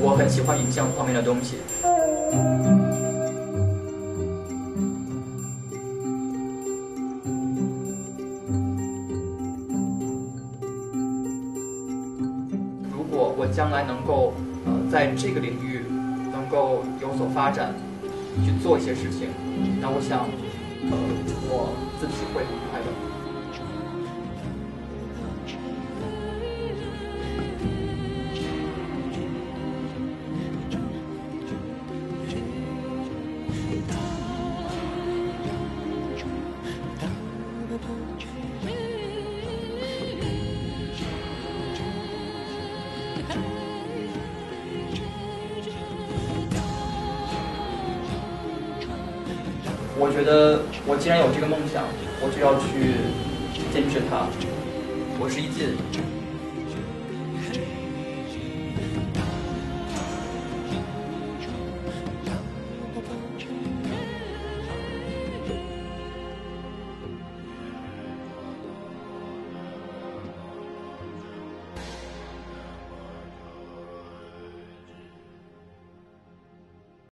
我很喜欢影像方面的东西。将来能够呃在这个领域能够有所发展，去做一些事情，那我想呃我觉得我既然有这个梦想，我就要去坚持它。我是一进。